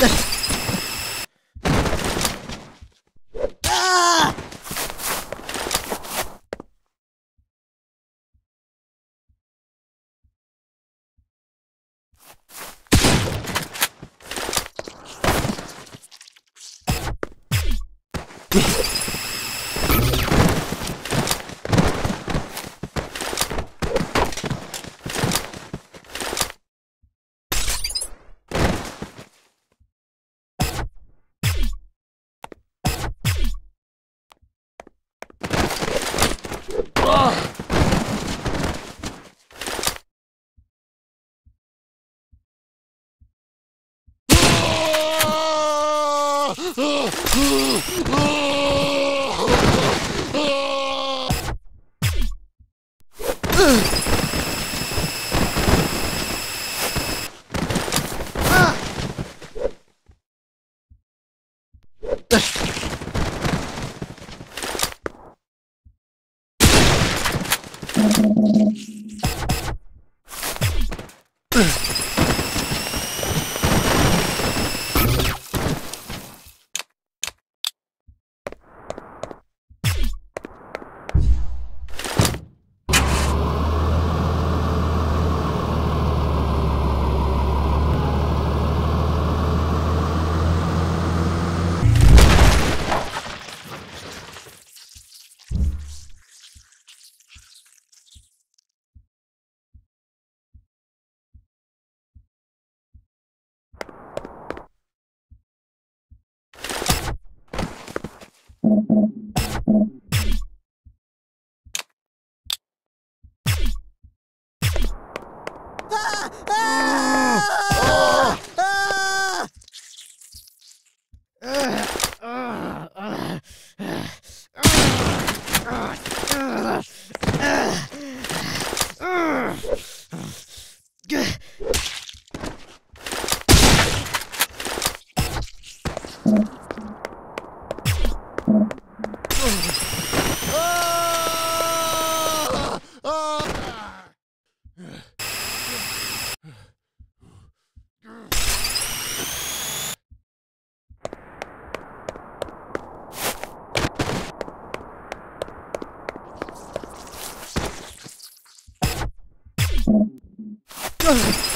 Yeah. ああハハハハ。Mm-hmm. Ugh.